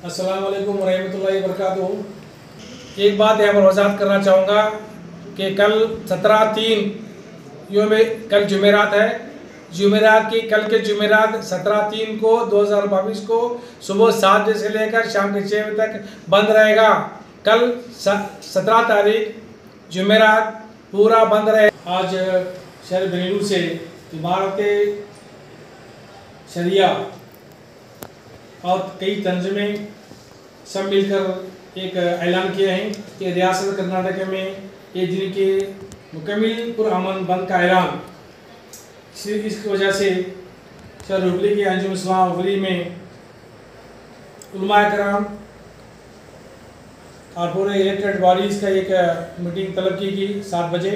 अस्सलाम वालेकुम वरहमतुल्लाहि एक बात यहाँ पर वजात करना चाहूँगा कि कल सत्रह तीन योम कल जुमेरात है। जुमेरात की, कल के जुमेरात सत्रह तीन को 2022 को सुबह सात बजे से लेकर शाम के छः बजे तक बंद रहेगा। कल सत्रह तारीख, जुमेरात पूरा बंद रहे। आज शहर बेलू से इमारत शरिया और कई तंजमें सब मिलकर एक ऐलान किया है कि रियासत कर्नाटक में एक दिन के मुकम्मल पुरअमन बंद का ऐलान। सिर्फ़ इसकी वजह से सर हुबली के अंजुम इस्लाम हुबली में कराम और पूरे इलेक्टेड बॉडीज़ का एक मीटिंग तलब की गई सात बजे।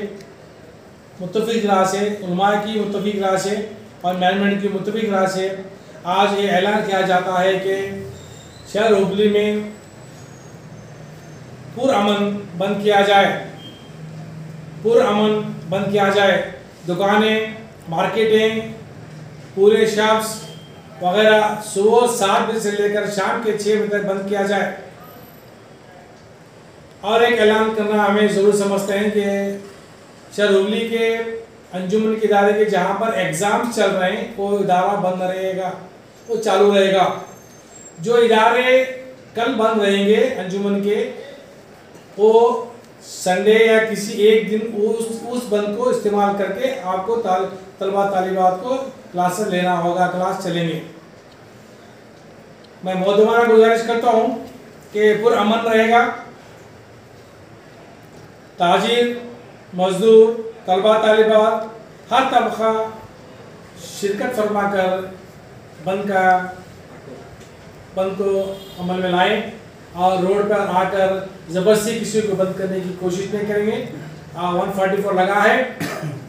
मुतफिक राह से की मुतफिक राह से और मैनेजमेंट की मुतफिक राह से आज ये ऐलान किया जाता है कि शहर हुबली में पुरअमन बंद किया जाए। पुरअमन बंद किया जाए। दुकानें, मार्केटें, पूरे शॉप्स वगैरह सुबह सात बजे से लेकर शाम के छः बजे तक बंद किया जाए। और एक ऐलान करना हमें ज़रूर समझते हैं कि शहर हुबली के अंजुमन के इदारे के जहाँ पर एग्ज़ाम्स चल रहे हैं वो इदारा बंद रहेगा वो चालू रहेगा। जो इदारे कल बंद रहेंगे अंजुमन के वो संडे या किसी एक दिन उस उस बंद को इस्तेमाल करके आपको ताल, तलबा तालिबात को क्लासेस लेना होगा क्लास चलेंगे। मैं मौजूदा गुजारिश करता हूँ कि पुरअमन रहेगा। ताजिर मजदूर तलबा तालिबात हर तबका शिरकत फरमा कर बंद का, बंद को अमल में लाएँ और रोड पर आकर ज़बरदस्ती किसी को बंद करने की कोशिश नहीं करेंगे। वन फोर्टी फोर लगा है।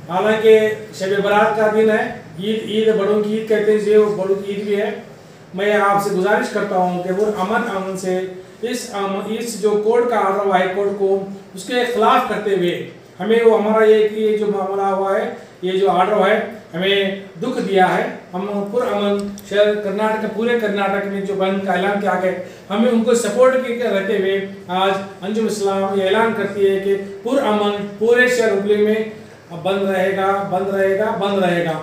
हालाँकि शब बरात का दिन है। ईद ईद बड़ों की ईद कहते हैं वो बड़ों की ईद भी है। मैं आपसे गुजारिश करता हूँ कि वो अमन अमन से इस इस जो कोर्ट का आर्डर हुआ है, कोर्ट को उसके खिलाफ करते हुए हमें वो हमारा ये कि ये जो मामला हुआ है, ये जो आर्डर है, हमें दुख दिया है। हम पुरअमन शहर कर्नाटक, पूरे कर्नाटक में जो बंद का ऐलान किया गया, हमें उनको सपोर्ट के रहते हुए आज अंजुम इस्लाम ये ऐलान करती है कि पुरअमन पूरे शहर हुबली में बंद रहेगा बंद रहेगा बंद रहेगा।